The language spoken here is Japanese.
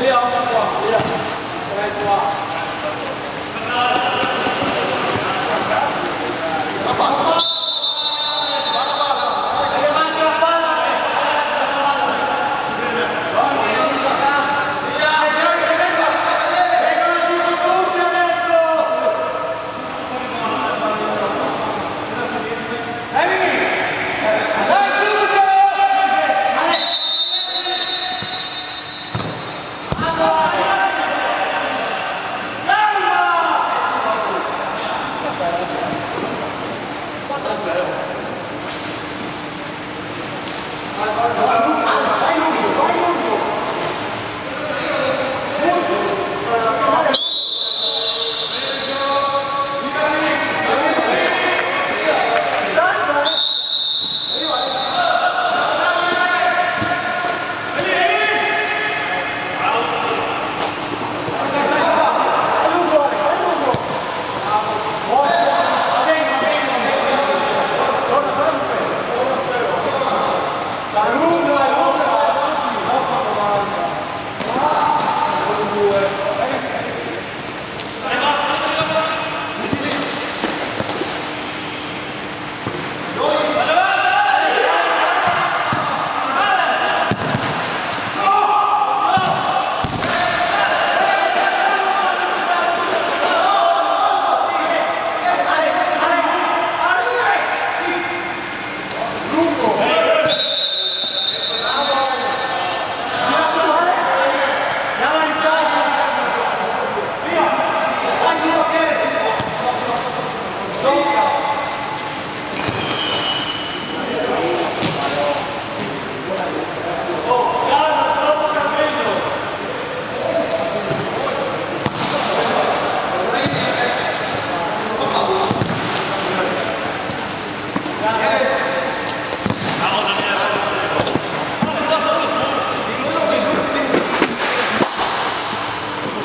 接着，接着，再来一次啊！work